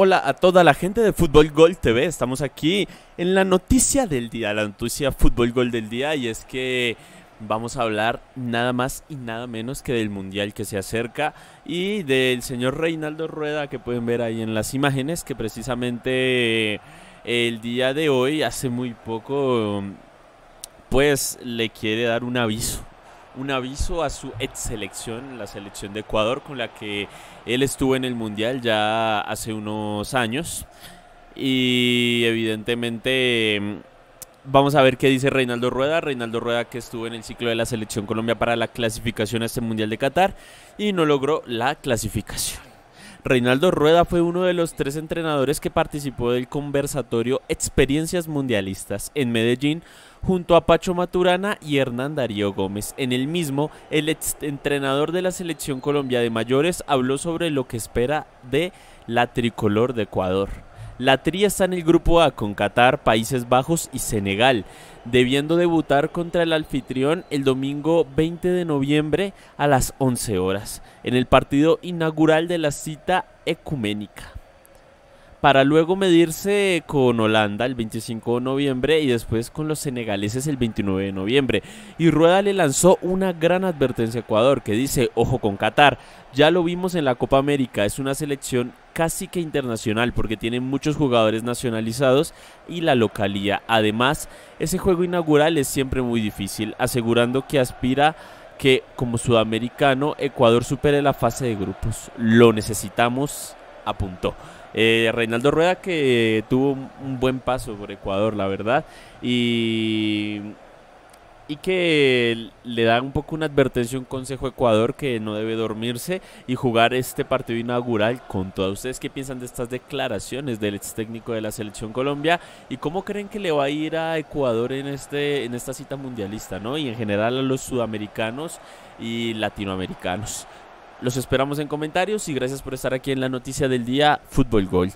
Hola a toda la gente de Fútbol Gol TV. Estamos aquí en la noticia del día, la noticia Fútbol Gol del día. Y es que vamos a hablar nada más y nada menos que del Mundial que se acerca y del señor Reinaldo Rueda que pueden ver ahí en las imágenes, que precisamente el día de hoy, hace muy poco, pues le quiere dar un aviso un aviso a su ex selección, la selección de Ecuador, con la que él estuvo en el Mundial ya hace unos años. Y evidentemente mm, vamos a ver qué dice Reinaldo Rueda. Reinaldo Rueda que estuvo en el ciclo de la selección Colombia para la clasificación a este Mundial de Qatar y no logró la clasificación. Reinaldo Rueda fue uno de los tres entrenadores que participó del conversatorio Experiencias Mundialistas en Medellín junto a Pacho Maturana y Hernán Darío Gómez. En el mismo, el ex entrenador de la selección Colombia de mayores habló sobre lo que espera de la tricolor de Ecuador. La Tri está en el grupo A con Qatar, Países Bajos y Senegal, debiendo debutar contra el anfitrión el domingo 20 de noviembre a las 11 horas, en el partido inaugural de la cita ecuménica para luego medirse con Holanda el 25 de noviembre y después con los senegaleses el 29 de noviembre. Y Rueda le lanzó una gran advertencia a Ecuador que dice, ojo con Qatar, ya lo vimos en la Copa América, es una selección casi que internacional porque tiene muchos jugadores nacionalizados y la localía. Además, ese juego inaugural es siempre muy difícil, asegurando que aspira que como sudamericano Ecuador supere la fase de grupos. Lo necesitamos, apuntó. Eh, Reinaldo Rueda que tuvo un buen paso por Ecuador, la verdad, y, y que le da un poco una advertencia, un consejo Ecuador que no debe dormirse y jugar este partido inaugural con todos. ¿Ustedes qué piensan de estas declaraciones del ex técnico de la Selección Colombia y cómo creen que le va a ir a Ecuador en, este, en esta cita mundialista, ¿no? Y en general a los sudamericanos y latinoamericanos. Los esperamos en comentarios y gracias por estar aquí en la noticia del día Fútbol Gold.